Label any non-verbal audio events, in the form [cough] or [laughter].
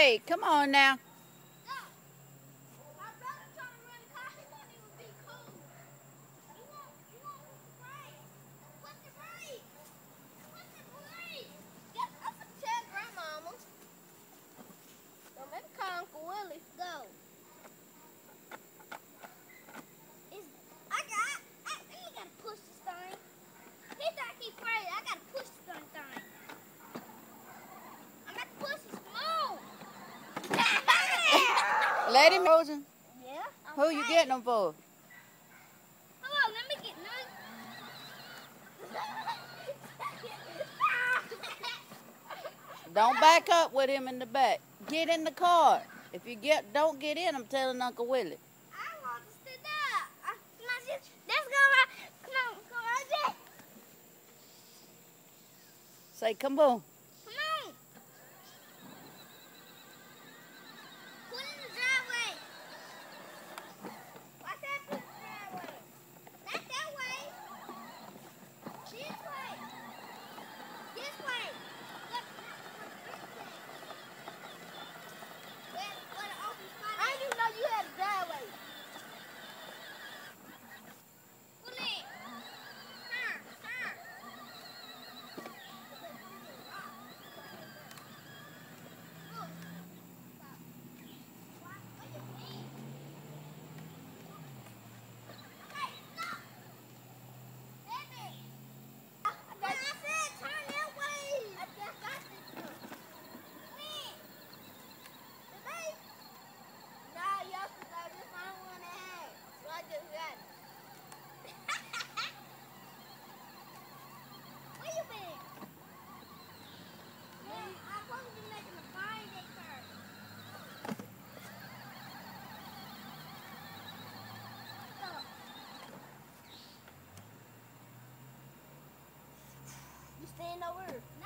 Hey, come on now. Let him frozen. Yeah. Who you getting them for? Hold on, let me get [laughs] Don't back up with him in the back. Get in the car. If you get don't get in, I'm telling Uncle Willie. I want to sit up. Come on, sis. Let's go right. Come on, come on, sis. Say. Come on. in our